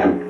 You're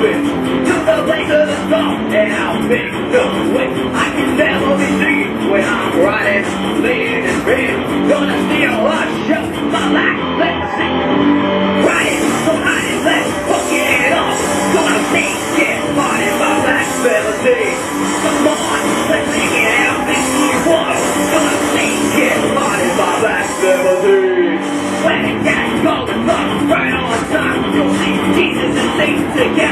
to the place of the song, and I'll make the whip. I can never be seen when I'm riding, leaning and red. Gonna steal a show, my life, let me see. Riding so high let's hook it up. Gonna make it party my black melody. Come on, let's make it out, make one. It party my black melody. When right on time, you'll see Jesus and Satan together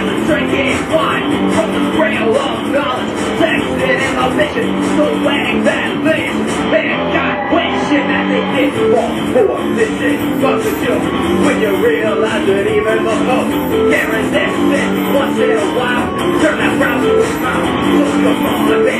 wine from the trail of knowledge. Texted in my vision, so wedding that vision. Mankind wishing that they did fall for this is but the joke. When you realize that even the hope it once in a while. Turn that frown to a smile. Look come on,